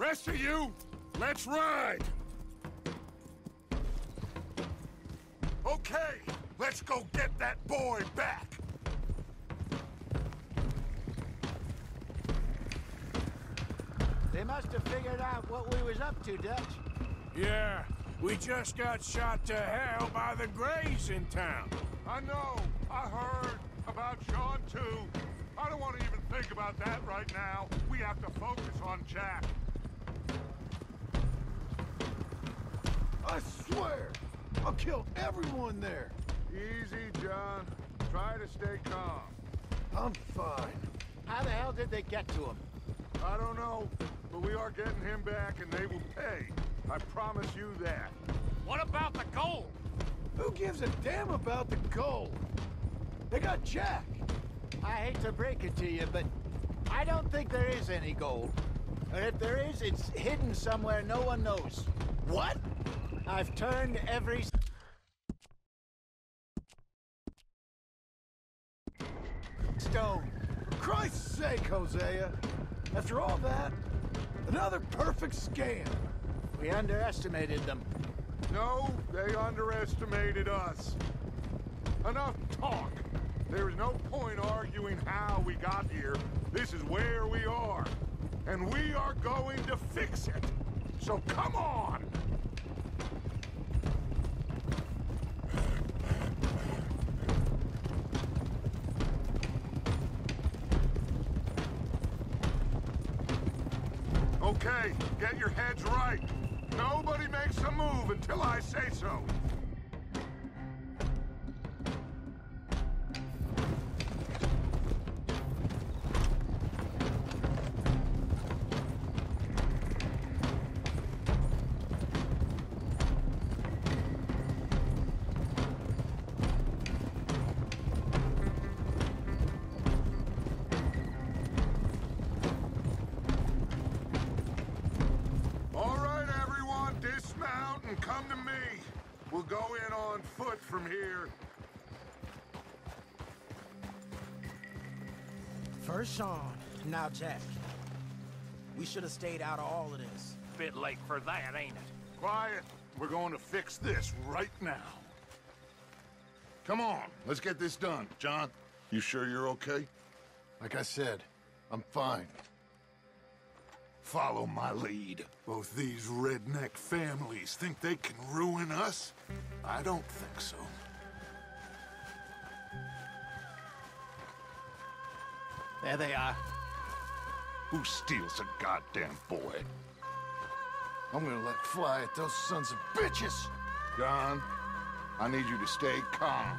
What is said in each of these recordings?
Rest of you, let's ride! Okay, let's go get that boy back! They must have figured out what we was up to, Dutch. Yeah, we just got shot to hell by the Grays in town. I know, I heard about Sean too. I don't want to even think about that right now. We have to focus on Jack. I swear, I'll kill everyone there. Easy, John. Try to stay calm. I'm fine. How the hell did they get to him? I don't know, but we are getting him back and they will pay. I promise you that. What about the gold? Who gives a damn about the gold? They got Jack. I hate to break it to you, but I don't think there is any gold. And if there is, it's hidden somewhere no one knows. What? I've turned every stone. For Christ's sake, Hosea. After all that, another perfect scam. We underestimated them. No, they underestimated us. Enough talk. There is no point arguing how we got here. This is where we are. And we are going to fix it. So come on! Okay, get your heads right. Nobody makes a move until I say so. Dismount and come to me. We'll go in on foot from here. First Sean, now Jack. We should have stayed out of all of this. Bit late for that, ain't it? Quiet. We're going to fix this right now. Come on, let's get this done. John, you sure you're okay? Like I said, I'm fine. Follow my lead. Both these redneck families think they can ruin us? I don't think so. There they are. Who steals a goddamn boy? I'm gonna let fly at those sons of bitches. John, I need you to stay calm.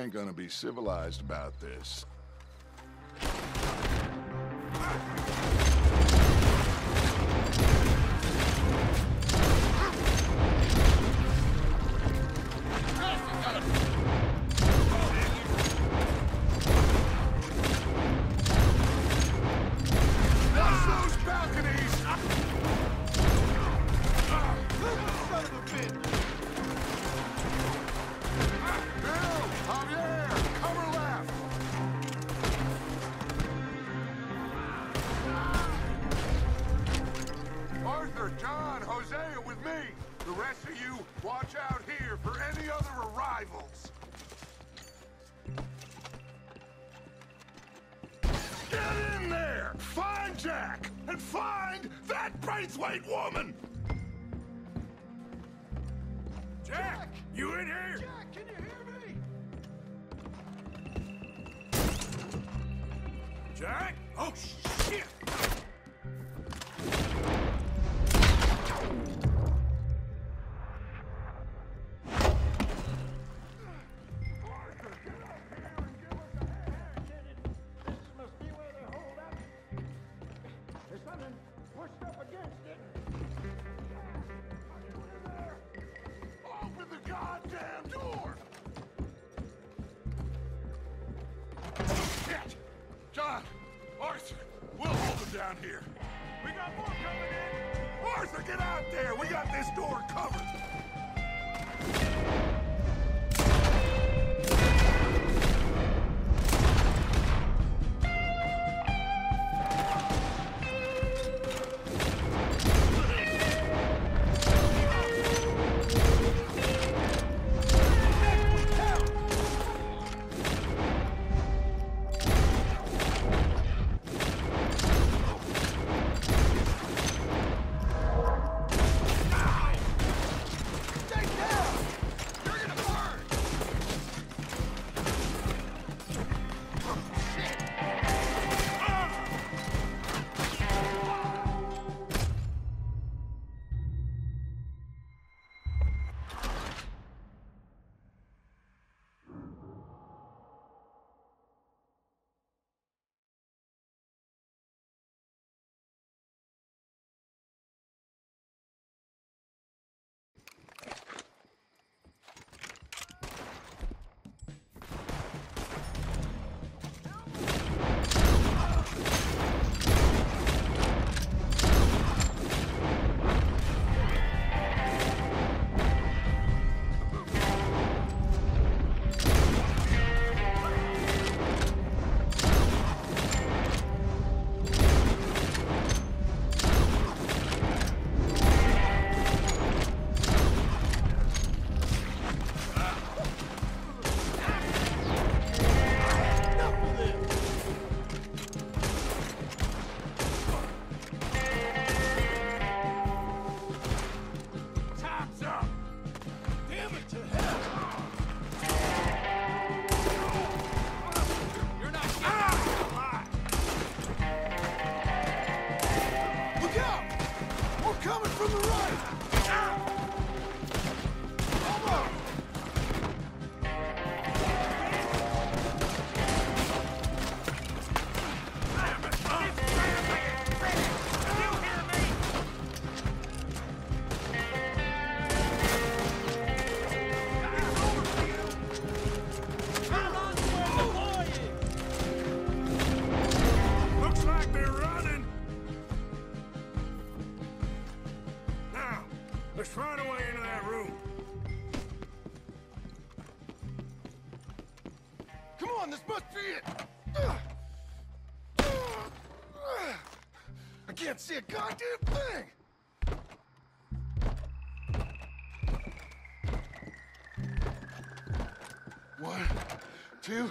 Ain't gonna be civilized about this, and find that Braithwaite woman! Jack, you in here? Jack, can you hear me? Jack? Oh, shit! John! Arthur! We'll hold them down here. We got more coming in! Arthur, get out there! We got this door covered! On, this must be it! I can't see a goddamn thing! One, two,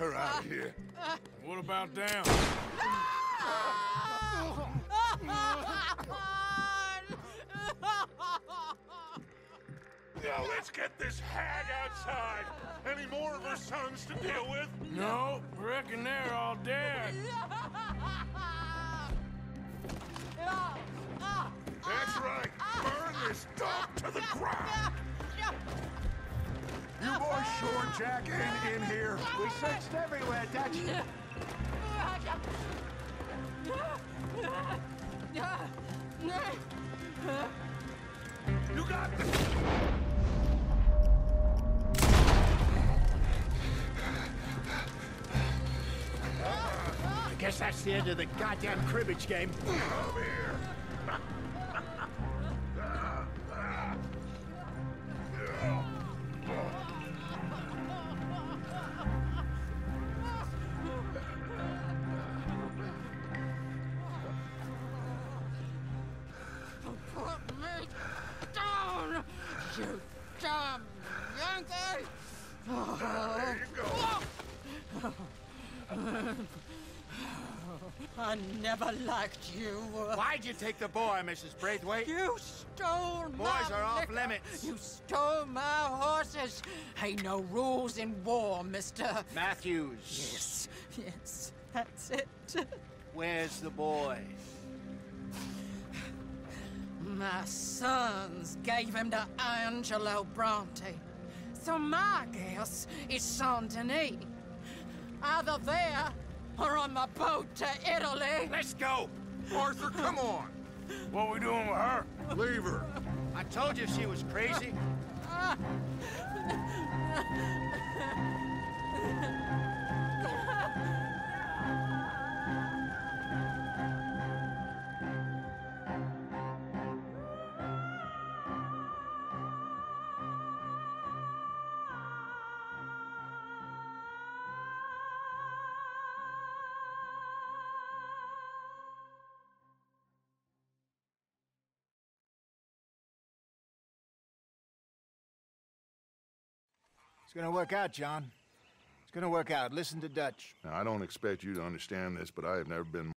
her out of here. What about down? Now let's get this hag outside. Any more of her sons to deal with? No, reckon they're all dead. Jack in, in here? We searched everywhere, Dutch. You got I guess that's the end of the goddamn cribbage game. Come here. You damn Yankee! There you go. I never liked you. Why'd you take the boy, Mrs. Braithwaite? You stole my Boys are off liquor. limits. You stole my horses. Ain't no rules in war, mister. Matthews, Yes, yes, that's it. where's the boy? My sons gave him to Angelo Bronte. So my guess is Saint Denis. Either there or on the boat to Italy. Let's go! Arthur, come on. What are we doing with her? Leave her. I told you she was crazy. It's gonna work out, John. It's gonna work out. Listen to Dutch. Now, I don't expect you to understand this, but I have never been